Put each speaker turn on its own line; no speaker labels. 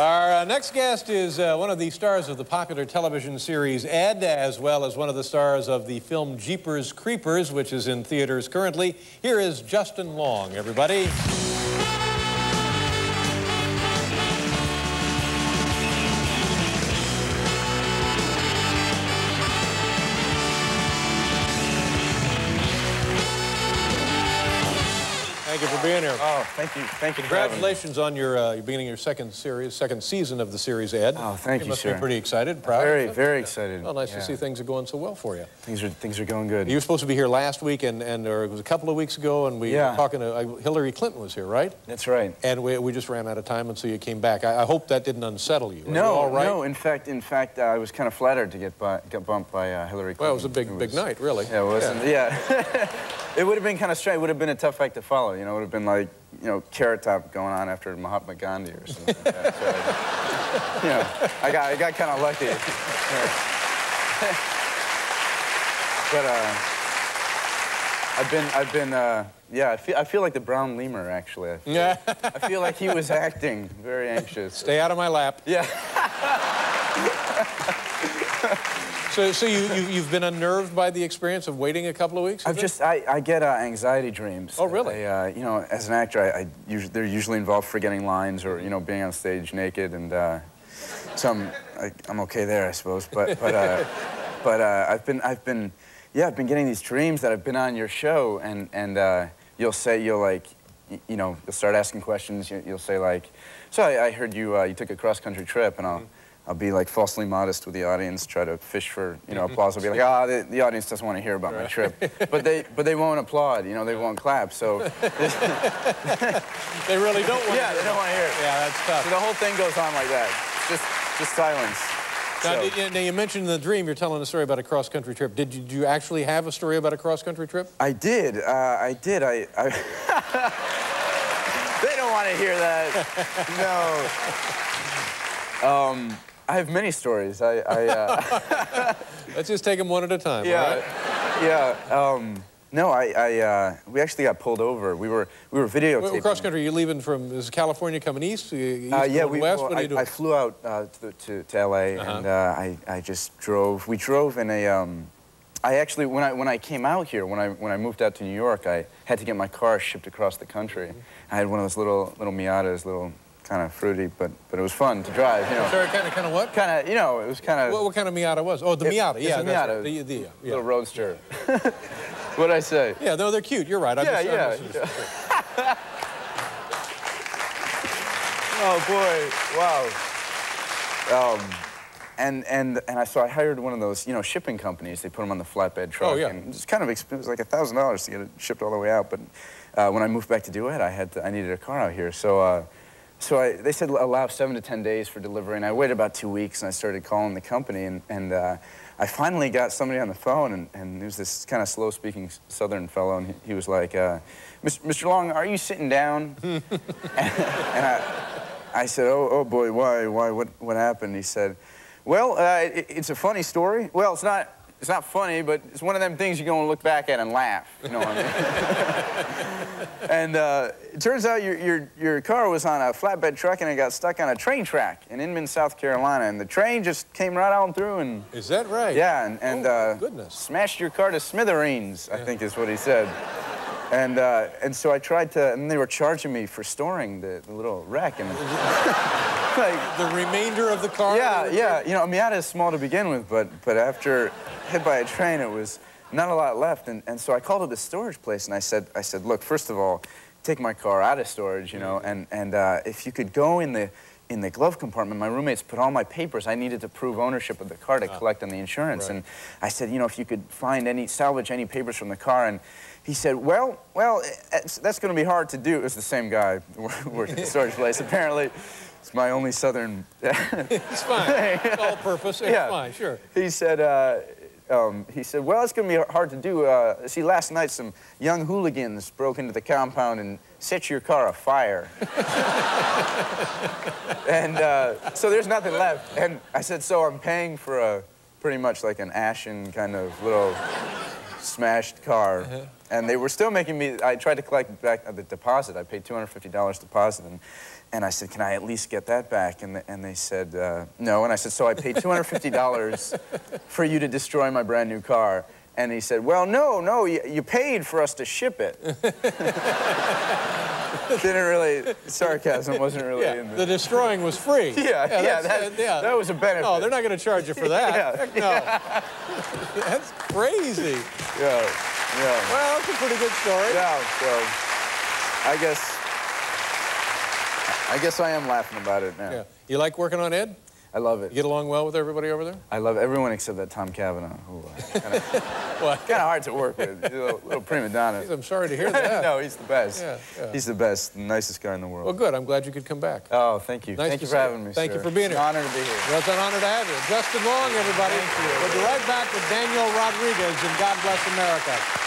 Our uh, next guest is uh, one of the stars of the popular television series Ed, as well as one of the stars of the film Jeepers Creepers, which is in theaters currently. Here is Justin Long, everybody. Thank you for being here.
Oh, thank you. Thank you. for having me.
Congratulations on your uh, you're beginning your second series, second season of the series, Ed.
Oh, thank
you.
you,
must
sir.
be pretty excited, proud.
Very, very excited.
Well, nice to see things are going so well for you.
Things are things are going good.
You were supposed to be here last week, and, and or it was a couple of weeks ago, and we
Yeah.
were talking to uh, Hillary Clinton was here, right?
That's right.
And we, we just ran out of time, and so you came back. I, I hope that didn't unsettle you. Are you
No,
all right?
no. In fact, in fact, uh, I was kind of flattered to get by, get bumped by uh, Hillary Clinton.
Well, it was a big, big
was-
night, really.
Yeah, it wasn't. Yeah. it would have been kind of strange. It would have been a tough act to follow. You know, it would have been like, you know, Carrot Top going on after Mahatma Gandhi or something like that. So, I- you know, I got, I got kind of lucky. But uh, I've been, I've been, uh, yeah, I feel, I feel like the brown lemur, actually. I feel,
Yeah.
I feel like he was acting very anxious.
Stay out of my lap.
Yeah.
So, so you, you, you've been unnerved by the experience of waiting a couple of weeks?
I've just, I, I get uh, anxiety dreams.
Oh, really?
I, uh, you know, as an actor, I, I usually, they're usually involved forgetting lines or, you know, being on stage naked, and uh, so I'm, I, I'm okay there, I suppose. But, but, uh, but uh, I've been, I've been, yeah, I've been getting these dreams that I've been on your show, and, and uh, you'll say, you'll like, you know, you'll start asking questions. You, you'll say like, so I, I heard you, uh, you took a cross-country trip, and I'll. I'll be like falsely modest with the audience, try to fish for you know applause. I'll be like, ah, the, the audience doesn't want to hear about my trip, but they but they won't applaud, you know, they won't clap. So
They really don't want it.
yeah,
to
they don't want to hear it.
Yeah, that's tough.
So the whole thing goes on like that, just just silence.
Now,
So-
did you, now, you mentioned in the dream, you're telling a story about a cross-country trip. Did you, did you actually have a story about a cross-country trip?
I did, uh, I did, I. I they don't want to hear that. No. Um, I have many stories. I. I uh,
Let's just take them one at a time,
Yeah,
right?
yeah. Um, no, I, I uh, we actually got pulled over. We were, we were videotaping.
Well, cross-country, you're leaving from, is California coming east? East
Uh, yeah, we,
west?
well,
what are
I,
you doing?
I flew out uh, to, to, to LA
Uh-huh.
and uh, I, I just drove. We drove in a. Um, I actually, when I when I came out here, when I when I moved out to New York, I had to get my car shipped across the country.
Mm-hmm.
I had one of those little little Miatas, little kind of fruity, but but it was fun to drive. You know,
Sorry, kind of, kind of what?
kind of you know, it was kind of
What, what kind of Miata was? Oh, the
It-
Miata. Yeah,
Miata.
right. The, the, yeah.
little roadster. What'd I say?
yeah, no, they're cute. You're right. I
Yeah,
mis- I
yeah. Oh boy! Wow. Um, and and and I so I hired one of those you know shipping companies. They put them on the flatbed truck.
Oh, yeah.
And it's kind of exp- it was like a thousand dollars to get it shipped all the way out. But uh, when I moved back to Duet, I had to, I needed a car out here. So. Uh, so I, they said allow seven to ten days for delivery, and I waited about two weeks, and I started calling the company, and, and uh, I finally got somebody on the phone, and, and there was this kind of slow-speaking Southern fellow, and he, he was like, uh, "Mr. Mr. Long, are you sitting down?" and, and I, I said, oh, oh boy, why, why, what, what happened? He said, well, uh, it, it's a funny story. Well, it's not, it's not funny, but it's one of them things you're going to look back at and laugh. You know what I mean? and uh, it turns out your, your, your car was on a flatbed truck and it got stuck on a train track in Inman, South Carolina. And the train just came right on through and,
Is that right?
yeah, and, and
Oh,
uh,
goodness.
smashed your car to smithereens, I think is what he said. And, uh, and so I tried to, and they were charging me for storing the, the little wreck. And like,
The remainder of the car?
yeah, yeah. You know, Miata is small to begin with, but but after hit by a train, it was not a lot left. And, and so I called up the storage place and I said, I said, look, first of all, take my car out of storage, you know, and and uh, if you could go in the in the glove compartment, my roommates put all my papers. I needed to prove ownership of the car to collect on the insurance.
Right.
And I said, you know, if you could find any, salvage any papers from the car. And he said, well, well, that's going to be hard to do. It was the same guy who worked at the storage place. Apparently, it's my only southern
It's fine. It's all purpose. It's
Yeah.
fine, sure.
he said, uh, um, he said, well, it's going to be hard to do. Uh, see, last night some young hooligans broke into the compound and set your car afire. and uh, so there's nothing left. And I said, so I'm paying for a pretty much like an ashen kind of little smashed car. And they were still making me, I tried to collect back the deposit. I paid $250 deposit. And, and I said, can I at least get that back? And, th- and they said, uh, no. And I said, so I paid $250 for you to destroy my brand new car. And he said, well, no, no, you, you paid for us to ship it. Didn't really, sarcasm wasn't really
Yeah,
in
the
the...
destroying was free.
Yeah, yeah,
that's-
that,
uh, yeah.
that was a benefit.
No, they're not going to charge you for that.
Yeah,
Heck no. That's crazy.
Yeah, yeah.
Well, it's a pretty good story.
Yeah, so I guess I guess I am laughing about it now.
Yeah. You like working on Ed?
I love
You
it.
get along well with everybody over there?
I love everyone except that Tom Cavanagh, who well, kind of hard to work with. A little, prima donna.
I'm sorry to hear that.
no, he's the best.
Yeah, yeah.
He's the best, the nicest guy in the world.
Well, good. I'm glad you could come back.
Oh, thank you.
Nice
thank you for having me.
Thank
sir.
you for being here.
An honor to be here.
Well, it's an honor to have you. Justin Long, everybody. We'll be right back with Daniel Rodriguez and God Bless America.